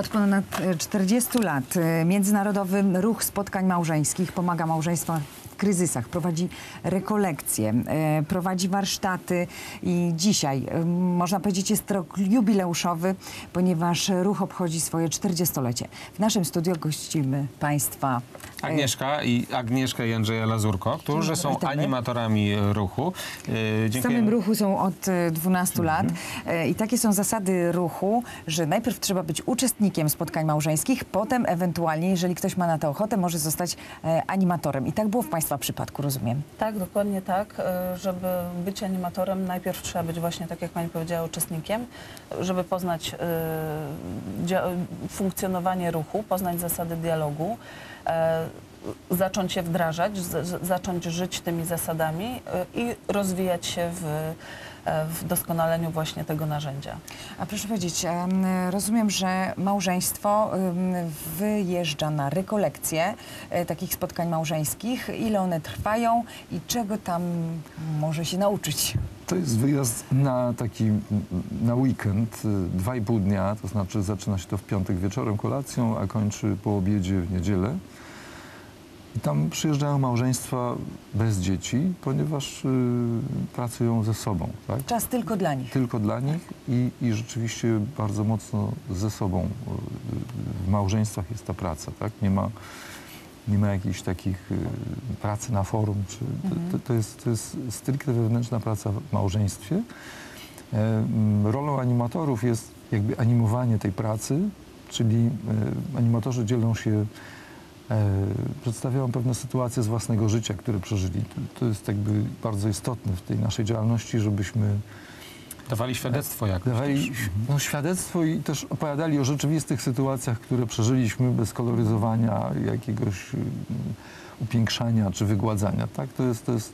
Od ponad e, 40 lat e, Międzynarodowy Ruch Spotkań Małżeńskich pomaga małżeństwom w kryzysach, prowadzi rekolekcje, e, prowadzi warsztaty i dzisiaj, e, można powiedzieć, jest rok jubileuszowy, ponieważ ruch obchodzi swoje 40-lecie. W naszym studio gościmy Państwa e, Agnieszka i Agnieszka i Andrzeja Lazurko, którzy są Witamy. animatorami ruchu. E, W samym ruchu są od e, 12 lat Mhm. E, i takie są zasady ruchu, że najpierw trzeba być uczestnikiem spotkań małżeńskich, potem ewentualnie, jeżeli ktoś ma na to ochotę, może zostać e, animatorem. I tak było w Państwa przypadku, rozumiem. Tak, dokładnie tak. E, Żeby być animatorem, najpierw trzeba być właśnie, tak jak Pani powiedziała, uczestnikiem, żeby poznać e, funkcjonowanie ruchu, poznać zasady dialogu, e, zacząć je wdrażać, zacząć żyć tymi zasadami e, i rozwijać się w, e, w doskonaleniu właśnie tego narzędzia. A proszę powiedzieć, em, rozumiem, że małżeństwo wyjeżdża na rekolekcje e, takich spotkań małżeńskich. Ile one trwają i czego tam może się nauczyć? To jest wyjazd na taki, na weekend, dwa i pół dnia, to znaczy zaczyna się to w piątek wieczorem kolacją, a kończy po obiedzie w niedzielę. I tam przyjeżdżają małżeństwa bez dzieci, ponieważ y, pracują ze sobą, tak? Czas tylko dla nich. Tylko dla nich i, i rzeczywiście bardzo mocno ze sobą. y, W małżeństwach jest ta praca, tak? Nie ma, nie ma jakichś takich y, pracy na forum. Czy, to, to, jest, to jest stricte wewnętrzna praca w małżeństwie. E, Rolą animatorów jest jakby animowanie tej pracy, czyli e, animatorzy dzielą się, e, przedstawiają pewne sytuacje z własnego życia, które przeżyli. To, jest jakby bardzo istotne w tej naszej działalności, żebyśmy Dawali świadectwo jakoś. dawali no, świadectwo i też opowiadali o rzeczywistych sytuacjach, które przeżyliśmy bez koloryzowania, jakiegoś mm, upiększania czy wygładzania. Tak? To jest, to jest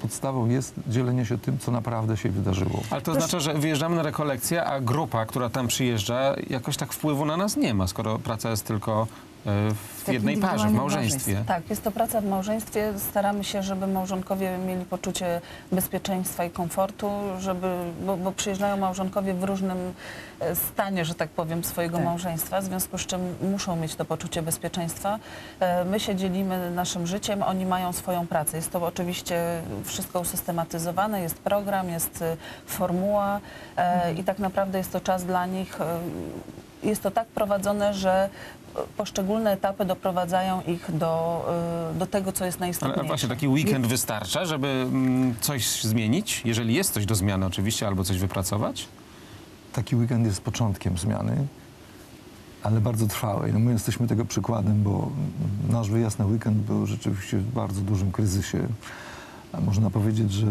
podstawą jest dzielenie się tym, co naprawdę się wydarzyło. Ale to oznacza, że wyjeżdżamy na rekolekcję, a grupa, która tam przyjeżdża, jakoś tak wpływu na nas nie ma, skoro praca jest tylko w Tak jednej parze, w małżeństwie. Tak, jest to praca w małżeństwie. Staramy się, żeby małżonkowie mieli poczucie bezpieczeństwa i komfortu, żeby, bo, bo przyjeżdżają małżonkowie w różnym e, stanie, że tak powiem, swojego Tak. małżeństwa, w związku z czym muszą mieć to poczucie bezpieczeństwa. E, My się dzielimy naszym życiem, oni mają swoją pracę. Jest to oczywiście wszystko usystematyzowane, jest program, jest e, formuła e, i tak naprawdę jest to czas dla nich. E, Jest to tak prowadzone, że poszczególne etapy doprowadzają ich do, y, do tego, co jest Ale najistotniejsze. właśnie taki weekend wystarcza, żeby mm, coś zmienić, jeżeli jest coś do zmiany oczywiście, albo coś wypracować? Taki weekend jest początkiem zmiany, ale bardzo trwałej. No my jesteśmy tego przykładem, bo nasz wyjazd na weekend był rzeczywiście w bardzo dużym kryzysie. Można powiedzieć, że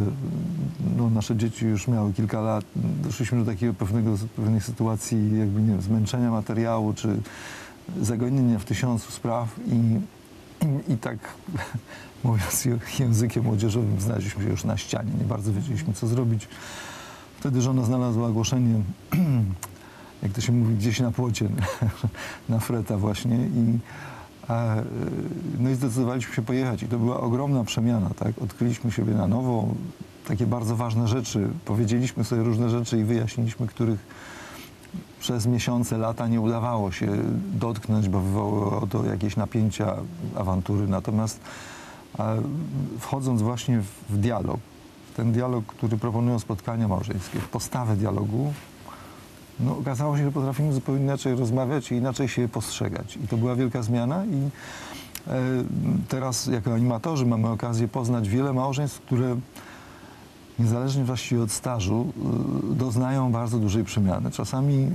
no, nasze dzieci już miały kilka lat. Doszliśmy do takiego pewnego, pewnej sytuacji jakby, nie wiem, zmęczenia materiału, czy zagonienia w tysiącu spraw i, i, i tak mówiąc językiem młodzieżowym znaleźliśmy się już na ścianie. Nie bardzo wiedzieliśmy, co zrobić. Wtedy żona znalazła ogłoszenie, jak to się mówi, gdzieś na płocie, na freta właśnie i no i zdecydowaliśmy się pojechać i to była ogromna przemiana, tak? Odkryliśmy siebie na nowo, takie bardzo ważne rzeczy, powiedzieliśmy sobie różne rzeczy i wyjaśniliśmy, których przez miesiące, lata nie udawało się dotknąć, bo wywołało to jakieś napięcia, awantury. Natomiast a, wchodząc właśnie w, dialog, ten dialog, który proponują spotkania małżeńskie, w postawę dialogu, no, okazało się, że potrafimy zupełnie inaczej rozmawiać i inaczej się postrzegać. I to była wielka zmiana i e, teraz jako animatorzy mamy okazję poznać wiele małżeństw, które niezależnie właściwie od stażu y, doznają bardzo dużej przemiany. Czasami y,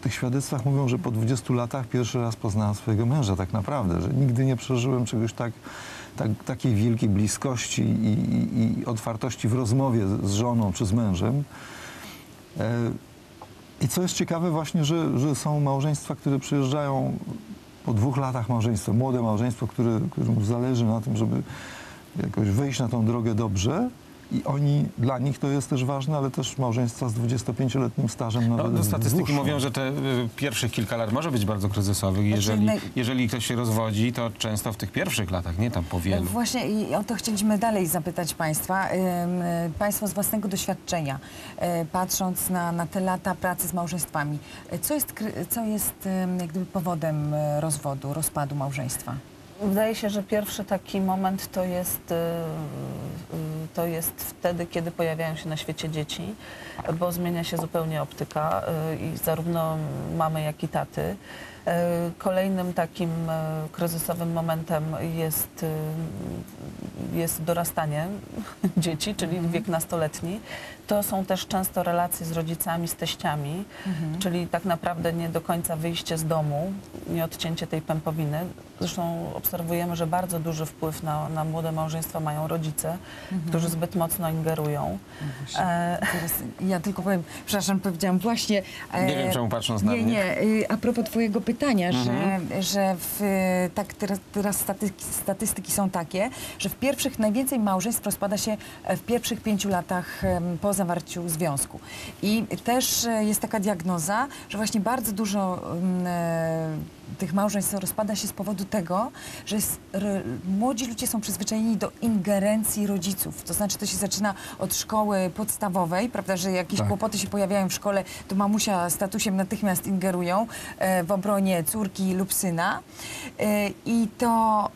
w tych świadectwach mówią, że po 20 latach pierwszy raz poznałem swojego męża tak naprawdę, że nigdy nie przeżyłem czegoś tak, tak, takiej wielkiej bliskości i, i, i otwartości w rozmowie z żoną czy z mężem. E, I co jest ciekawe właśnie, że, że są małżeństwa, które przyjeżdżają po dwóch latach małżeństwa, młode małżeństwo, które, któremu zależy na tym, żeby jakoś wejść na tą drogę dobrze I oni, dla nich to jest też ważne, ale też małżeństwa z 25-letnim stażem No, nawet no, statystyki mówią, że te y, pierwszych kilka lat może być bardzo kryzysowych. Jeżeli, naj- jeżeli ktoś się rozwodzi, to często w tych pierwszych latach, nie tam po wielu. Właśnie i o to chcieliśmy dalej zapytać Państwa. Y, Państwo z własnego doświadczenia, y, patrząc na, na te lata pracy z małżeństwami, y, co jest, co jest jak gdyby powodem y, rozwodu, rozpadu małżeństwa? Wydaje się, że pierwszy taki moment to jest, y, y, to jest wtedy, kiedy pojawiają się na świecie dzieci, bo zmienia się zupełnie optyka y, i zarówno mamy, jak i taty. Y, Kolejnym takim y, kryzysowym momentem jest, y, jest dorastanie dzieci, czyli wiek nastoletni. To są też często relacje z rodzicami, z teściami, czyli tak naprawdę nie do końca wyjście z domu, nie odcięcie tej pępowiny. Zresztą obserwujemy, że bardzo duży wpływ na, na młode małżeństwa mają rodzice, którzy zbyt mocno ingerują. E, Teraz ja tylko powiem, przepraszam, powiedziałam właśnie... e, Nie wiem, czemu patrząc na nie, mnie. Nie, y, a propos twojego pytania, Mhm. że, że w, tak teraz, teraz statystyki, statystyki są takie, że w pierwszych, najwięcej małżeństw rozpada się e, w pierwszych pięciu latach po zawarciu związku. I też e, jest taka diagnoza, że właśnie bardzo dużo e, tych małżeństw rozpada się z powodu tego, że jest, r, młodzi ludzie są przyzwyczajeni do ingerencji rodziców. To znaczy to się zaczyna od szkoły podstawowej, prawda, że jakieś Tak. kłopoty się pojawiają w szkole, to mamusia z tatusiem natychmiast ingerują e, w obronie córki lub syna. E, I to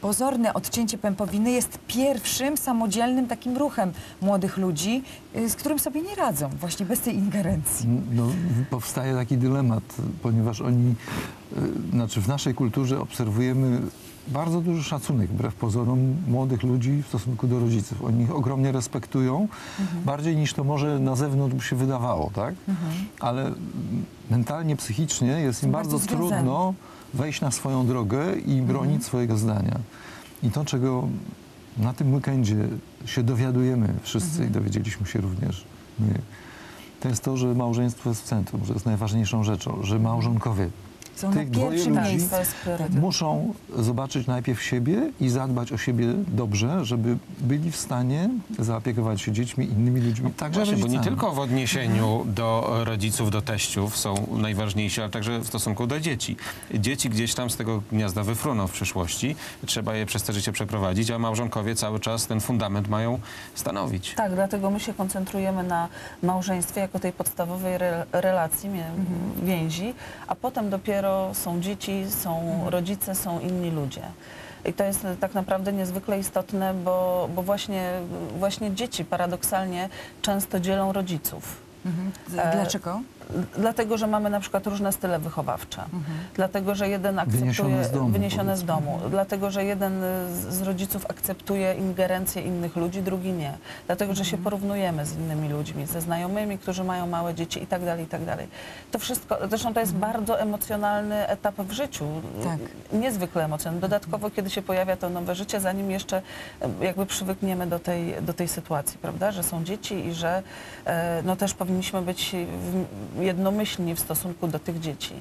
pozorne odcięcie pępowiny jest pierwszym samodzielnym takim ruchem młodych ludzi, y, z którym sobie nie radzą, właśnie bez tej ingerencji. No, powstaje taki dylemat, ponieważ oni, y, znaczy w naszej kulturze obserwujemy bardzo duży szacunek, wbrew pozorom, młodych ludzi w stosunku do rodziców. Oni ich ogromnie respektują, bardziej niż to może na zewnątrz by się wydawało, tak? Ale mm, mentalnie, psychicznie jest im bardzo, bardzo trudno wejść na swoją drogę i bronić swojego zdania. I to, czego na tym weekendzie się dowiadujemy wszyscy i dowiedzieliśmy się również my, to jest to, że małżeństwo jest w centrum, że jest najważniejszą rzeczą, że małżonkowie Są tych dwoje pierwszym ludzi- muszą zobaczyć najpierw siebie i zadbać o siebie dobrze, żeby byli w stanie zaopiekować się dziećmi, innymi ludźmi, także Właśnie, bo nie tylko w odniesieniu do rodziców, do teściów są najważniejsi, ale także w stosunku do dzieci. Dzieci gdzieś tam z tego gniazda wyfruną w przyszłości. Trzeba je przez te życie przeprowadzić, a małżonkowie cały czas ten fundament mają stanowić. Tak, dlatego my się koncentrujemy na małżeństwie jako tej podstawowej re, relacji, mie- więzi, a potem dopiero są dzieci, są rodzice, są inni ludzie. I to jest tak naprawdę niezwykle istotne, bo, bo właśnie, właśnie dzieci paradoksalnie często dzielą rodziców. Mhm. E, Dlaczego? Dlatego, że mamy na przykład różne style wychowawcze. Dlatego, że jeden akceptuje Wyniesione z domu, wyniesione z domu. Dlatego, że jeden z, rodziców akceptuje ingerencję innych ludzi, drugi nie. Dlatego, że się porównujemy z innymi ludźmi, ze znajomymi, którzy mają małe dzieci i tak dalej, i tak dalej. To wszystko, zresztą to jest bardzo emocjonalny etap w życiu. Tak. Niezwykle emocjonalny. Dodatkowo, kiedy się pojawia to nowe życie, zanim jeszcze jakby przywykniemy do tej, do tej sytuacji, prawda, że są dzieci i że e, no też powinniśmy być w- jednomyślni w stosunku do tych dzieci.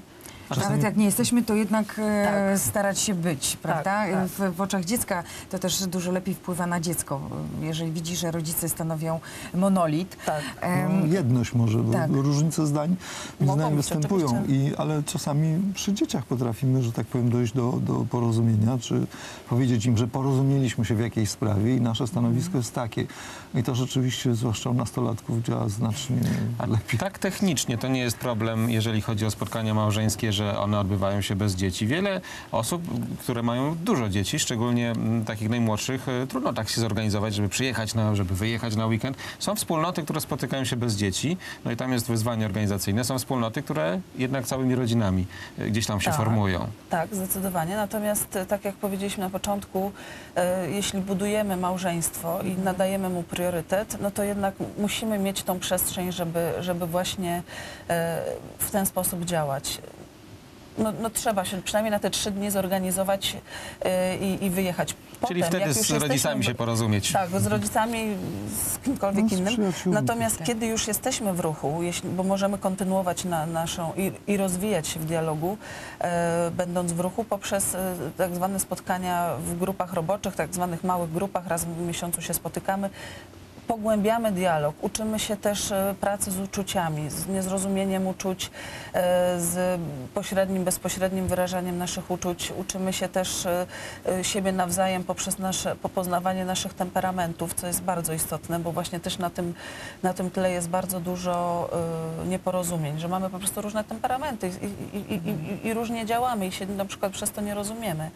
Nawet jak nie jesteśmy, to jednak e, Tak. starać się być, prawda? tak. W, w oczach dziecka to też dużo lepiej wpływa na dziecko, jeżeli widzi, że rodzice stanowią monolit. Tak. Em, No, jedność może, bo tak. różnice zdań, być, występują. I, ale czasami przy dzieciach potrafimy, że tak powiem, dojść do, do porozumienia, czy powiedzieć im, że porozumieliśmy się w jakiejś sprawie i nasze stanowisko jest takie. I to rzeczywiście, zwłaszcza u nastolatków, działa znacznie A lepiej. tak technicznie to nie jest problem, jeżeli chodzi o spotkania małżeńskie, że one odbywają się bez dzieci. Wiele osób, które mają dużo dzieci, szczególnie takich najmłodszych, e, trudno tak się zorganizować, żeby przyjechać, na, żeby wyjechać na weekend. Są wspólnoty, które spotykają się bez dzieci, no i tam jest wyzwanie organizacyjne. Są wspólnoty, które jednak całymi rodzinami e, gdzieś tam się Tak. formują. Tak, zdecydowanie. Natomiast e, tak jak powiedzieliśmy na początku, e, jeśli budujemy małżeństwo i nadajemy mu priorytet, no to jednak musimy mieć tą przestrzeń, żeby, żeby właśnie e, w ten sposób działać. No, no trzeba się przynajmniej na te trzy dni zorganizować e, i, i wyjechać. Potem, Czyli wtedy jak z już jesteśmy rodzicami w- się porozumieć. Tak, z rodzicami, z kimkolwiek No, z innym. Natomiast Tak. kiedy już jesteśmy w ruchu, jeśli, bo możemy kontynuować na naszą i, i rozwijać się w dialogu, e, będąc w ruchu poprzez e, tak zwane spotkania w grupach roboczych, tak zwanych małych grupach, raz w miesiącu się spotykamy. Pogłębiamy dialog, uczymy się też e, pracy z uczuciami, z niezrozumieniem uczuć, e, z pośrednim, bezpośrednim wyrażaniem naszych uczuć. Uczymy się też e, siebie nawzajem poprzez nasze, po poznawanie naszych temperamentów, co jest bardzo istotne, bo właśnie też na tym, na tym tle jest bardzo dużo nieporozumień, że mamy po prostu różne temperamenty i, i, i, i różnie działamy i się na przykład przez to nie rozumiemy.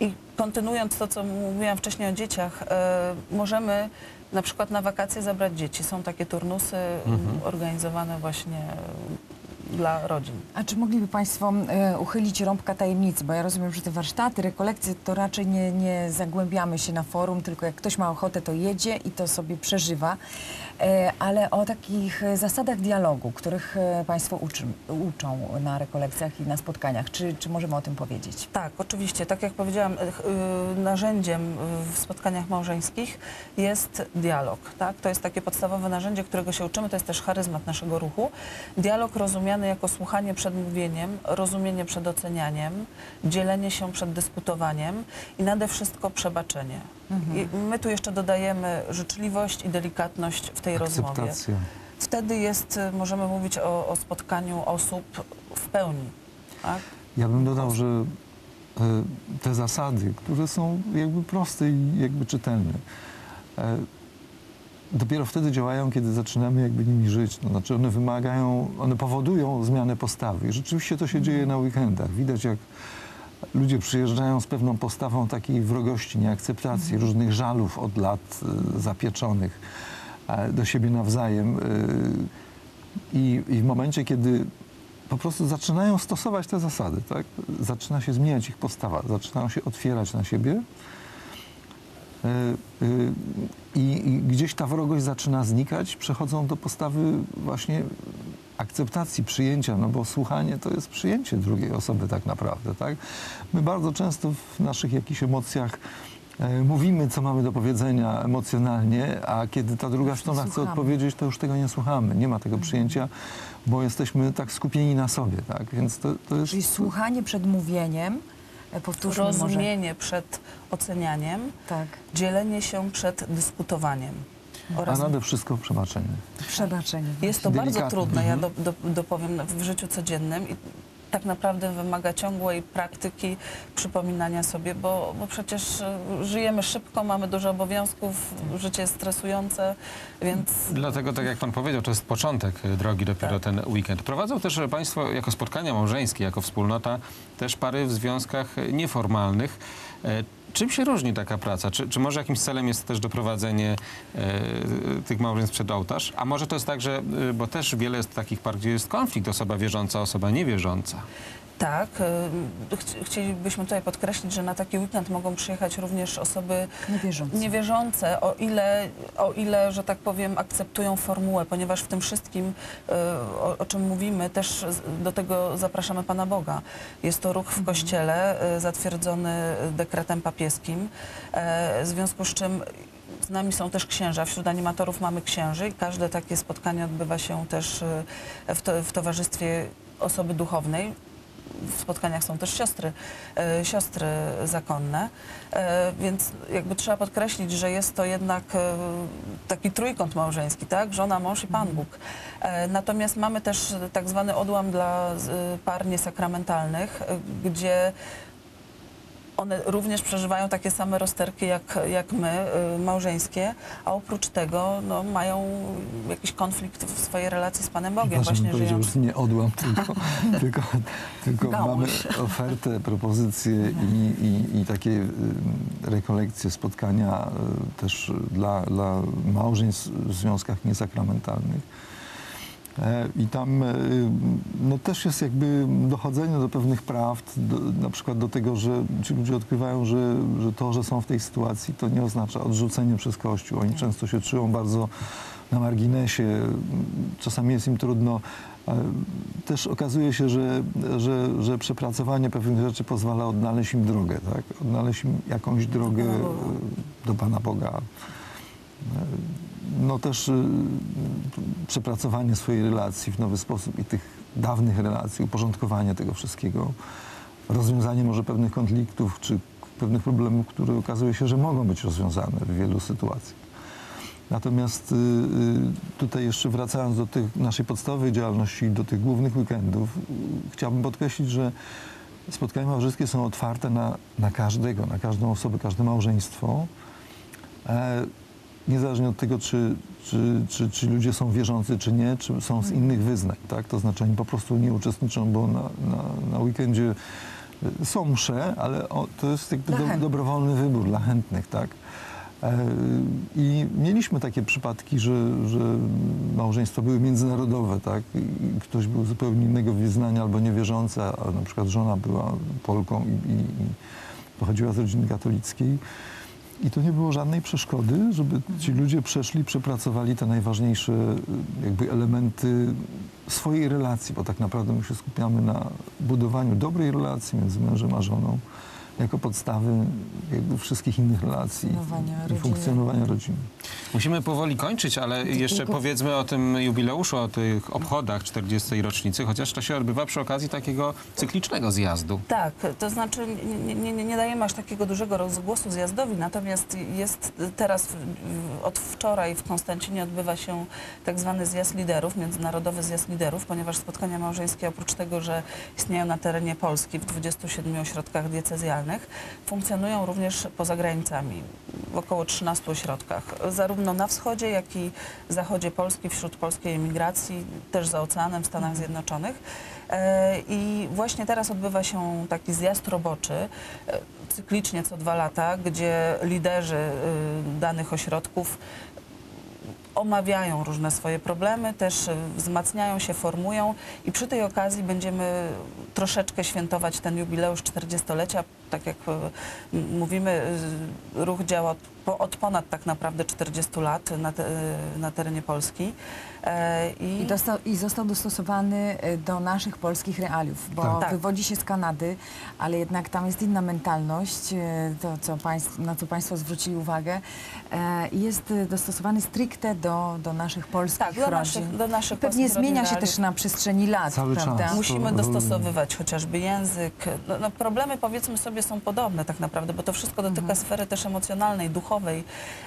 I kontynuując to, co mówiłam wcześniej o dzieciach, e, możemy na przykład na wakacje zabrać dzieci. Są takie turnusy m, organizowane właśnie dla rodzin. A czy mogliby Państwo e, uchylić rąbka tajemnicy? Bo ja rozumiem, że te warsztaty, rekolekcje to raczej nie, nie zagłębiamy się na forum, tylko jak ktoś ma ochotę, to jedzie i to sobie przeżywa. E, ale o takich zasadach dialogu, których e, Państwo uczy, uczą na rekolekcjach i na spotkaniach, czy, czy możemy o tym powiedzieć? Tak, oczywiście. Tak jak powiedziałam, y, narzędziem w spotkaniach małżeńskich jest dialog. Tak? To jest takie podstawowe narzędzie, którego się uczymy. To jest też charyzmat naszego ruchu. Dialog rozumiany jako słuchanie przed mówieniem, rozumienie przed ocenianiem, dzielenie się przed dyskutowaniem i nade wszystko przebaczenie. I my tu jeszcze dodajemy życzliwość i delikatność w tej rozmowie. Akceptacja. Wtedy jest, y, możemy mówić o, o spotkaniu osób w pełni. Tak? Ja bym dodał, że e, te zasady, które są jakby proste i jakby czytelne, e, dopiero wtedy działają, kiedy zaczynamy jakby nimi żyć. No, znaczy one wymagają, one powodują zmianę postawy. I rzeczywiście to się dzieje na weekendach. Widać jak ludzie przyjeżdżają z pewną postawą takiej wrogości, nieakceptacji, różnych żalów od lat e, zapieczonych e, do siebie nawzajem. e, I, I w momencie, kiedy po prostu zaczynają stosować te zasady, tak? Zaczyna się zmieniać ich postawa, zaczynają się otwierać na siebie. E, e, I, gdzieś ta wrogość zaczyna znikać, przechodzą do postawy właśnie akceptacji, przyjęcia, no bo słuchanie to jest przyjęcie drugiej osoby tak naprawdę, tak? My bardzo często w naszych jakichś emocjach e, mówimy, co mamy do powiedzenia emocjonalnie, a kiedy ta druga strona chce odpowiedzieć, to już tego nie słuchamy. Nie ma tego przyjęcia, bo jesteśmy tak skupieni na sobie, tak? Więc to, to jest... Czyli słuchanie przed mówieniem, e, powtórzmy może. Rozumienie przed ocenianiem, Tak, dzielenie się przed dyskutowaniem. A Oraz nade wszystko przebaczenie. przebaczenie. jest to bardzo delikatne, trudne, ja do, mhm. do, dopowiem, w życiu codziennym i tak naprawdę wymaga ciągłej praktyki przypominania sobie, bo, bo przecież e, żyjemy szybko, mamy dużo obowiązków, życie jest stresujące, więc Dlatego, tak jak pan powiedział, to jest początek y, drogi dopiero Tak. ten weekend. Prowadzą też e, państwo jako spotkania małżeńskie, jako wspólnota, też pary w związkach e, nieformalnych. Czym się różni taka praca? Czy, czy może jakimś celem jest też doprowadzenie e, tych małżeństw przed ołtarz? A może to jest tak, że, e, bo też wiele jest takich par, gdzie jest konflikt, osoba wierząca, osoba niewierząca. Tak, chci- chcielibyśmy tutaj podkreślić, że na taki weekend mogą przyjechać również osoby Niewierzący. niewierzące, o ile, o ile, że tak powiem, akceptują formułę, ponieważ w tym wszystkim, e, o, o czym mówimy, też do tego zapraszamy Pana Boga. Jest to ruch w Kościele e, zatwierdzony dekretem papieskim, e, w związku z czym z nami są też księża. Wśród animatorów mamy księży i każde takie spotkanie odbywa się też w, to, w towarzystwie osoby duchownej w spotkaniach są też siostry, e, siostry zakonne, e, więc jakby trzeba podkreślić, że jest to jednak e, taki trójkąt małżeński, tak? Żona, mąż i Pan Bóg. E, natomiast mamy też tak zwany odłam dla par niesakramentalnych, gdzie one również przeżywają takie same rozterki jak, jak my, y, małżeńskie, a oprócz tego no, mają jakiś konflikt w swojej relacji z Panem Bogiem. Przepraszam, Właśnie żyjąc że nie odłam, tylko, tylko, tylko mamy ofertę, propozycje i, i, i takie y, rekolekcje, spotkania y, też dla, dla małżeństw w związkach niesakramentalnych. E, I tam e, no, też jest jakby dochodzenie do pewnych prawd, do, na przykład do tego, że ci ludzie odkrywają, że, że to, że są w tej sytuacji, to nie oznacza odrzucenie przez Kościół. Oni często się czują bardzo na marginesie, czasami jest im trudno. E, Też okazuje się, że, że, że przepracowanie pewnych rzeczy pozwala odnaleźć im drogę, tak? odnaleźć im jakąś drogę Pana Boga. do Pana Boga. E, No też y, przepracowanie swojej relacji w nowy sposób i tych dawnych relacji, uporządkowanie tego wszystkiego, rozwiązanie może pewnych konfliktów czy pewnych problemów, które okazuje się, że mogą być rozwiązane w wielu sytuacjach. Natomiast y, y, tutaj jeszcze wracając do tych naszej podstawowej działalności, do tych głównych weekendów, chciałbym podkreślić, że spotkania małżeńskie są otwarte na, na każdego, na każdą osobę, każde małżeństwo. Niezależnie od tego, czy, czy, czy, czy ludzie są wierzący, czy nie, czy są z innych wyznań, tak? To znaczy oni po prostu nie uczestniczą, bo na, na, na weekendzie y, są msze, ale o, to jest jakby do, dobrowolny wybór dla chętnych, tak? E, I mieliśmy takie przypadki, że, że małżeństwa były międzynarodowe, tak? I ktoś był zupełnie innego wyznania albo niewierzący, a na przykład żona była Polką i, i, i pochodziła z rodziny katolickiej. I tu nie było żadnej przeszkody, żeby ci ludzie przeszli, przepracowali te najważniejsze y, jakby elementy swojej relacji, bo tak naprawdę my się skupiamy na budowaniu dobrej relacji między mężem a żoną jako podstawy jakby wszystkich innych relacji i rodziny. funkcjonowania rodziny. Musimy powoli kończyć, ale jeszcze tylko- powiedzmy o tym jubileuszu, o tych obchodach 40. rocznicy, chociaż to się odbywa przy okazji takiego cyklicznego zjazdu. Tak, to znaczy nie, nie, nie, dajemy aż takiego dużego rozgłosu zjazdowi, natomiast jest teraz, od wczoraj w Konstancinie odbywa się tak zwany zjazd liderów, międzynarodowy zjazd liderów, ponieważ spotkania małżeńskie oprócz tego, że istnieją na terenie Polski w 27 ośrodkach diecezjalnych, funkcjonują również poza granicami, w około 13 ośrodkach, zarówno na wschodzie, jak i zachodzie Polski, wśród polskiej emigracji, też za oceanem w Stanach Zjednoczonych. E, I właśnie teraz odbywa się taki zjazd roboczy, e, cyklicznie co dwa lata, gdzie liderzy y, danych ośrodków omawiają różne swoje problemy, też y, wzmacniają się, formują i przy tej okazji będziemy troszeczkę świętować ten jubileusz 40-lecia. Tak jak m- mówimy, y, ruch działa od, po- od ponad tak naprawdę 40 lat na, te, y, na terenie Polski. E, I, I, dostał, I został dostosowany e, do naszych polskich realiów, bo Tak. wywodzi się z Kanady, ale jednak tam jest inna mentalność, e, to, co państw, na co Państwo zwrócili uwagę. E, i Jest dostosowany stricte do, do naszych polskich tak, do rodzin. naszych, do naszych I Pewnie polskich zmienia się rodzin też na przestrzeni lat, Cały prawda? Musimy to- dostosowywać chociażby język. No, no, problemy powiedzmy sobie są podobne tak naprawdę, bo to wszystko dotyka Mhm. sfery też emocjonalnej, duchowej.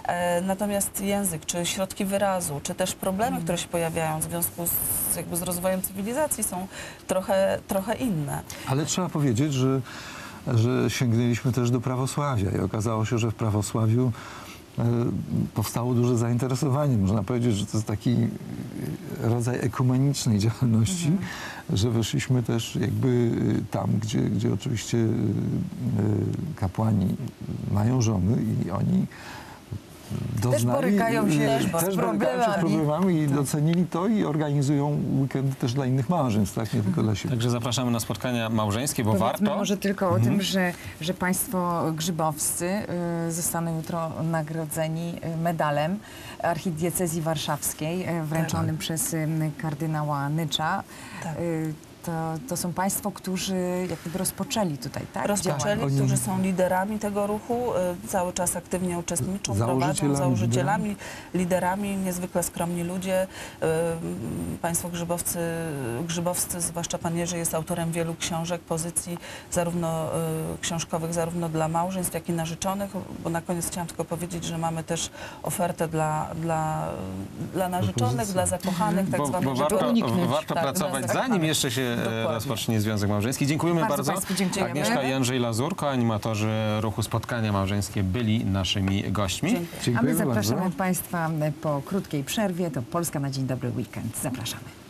E, natomiast język, czy środki wyrazu, czy też problemy, Mhm. które się pojawiają w związku z, jakby z rozwojem cywilizacji są trochę, trochę inne. Ale trzeba powiedzieć, że, że sięgnęliśmy też do prawosławia i okazało się, że w prawosławiu e, powstało duże zainteresowanie. Można powiedzieć, że to jest taki rodzaj ekumenicznej działalności, że weszliśmy też jakby e, tam, gdzie, gdzie oczywiście e, e, kapłani mają żony i oni doznali, borykają się z też borykają się z problemami. problemami i docenili to i organizują weekendy też dla innych małżeństw, tak? nie tylko dla siebie. Także zapraszamy na spotkania małżeńskie, bo Powiedzmy warto. może tylko o tym, że, że Państwo grzybowscy y, zostaną jutro nagrodzeni y, medalem archidiecezji warszawskiej, y, wręczonym przez y, kardynała Nycza. Tak. To, to są Państwo, którzy jak gdyby rozpoczęli tutaj, tak? Rozpoczęli. Oni- którzy są liderami tego ruchu, y, cały czas aktywnie uczestniczą, prowadzą, Założycielami, założycielami, liderami, niezwykle skromni ludzie. Y, Państwo grzybowcy, grzybowscy, zwłaszcza pan Jerzy, jest autorem wielu książek, pozycji zarówno y, książkowych, zarówno dla małżeństw, jak i narzeczonych, bo na koniec chciałam tylko powiedzieć, że mamy też ofertę dla, dla, dla narzeczonych, Propozycje. dla zakochanych, tak Bo, zwanych, bo żeby warto, uniknąć warto tak, pracować, dla zanim jeszcze się e, Dokładnie. rozpocznie związek małżeński. Dziękujemy Bardzo bardzo. państwu dziękujemy. Agnieszka i Andrzej Lazurko, animatorzy ruchu Spotkania Małżeńskie, byli naszymi gośćmi. Dziękuję. A my zapraszamy bardzo. Państwa po krótkiej przerwie. To Polska na Dzień Dobry Weekend. Zapraszamy.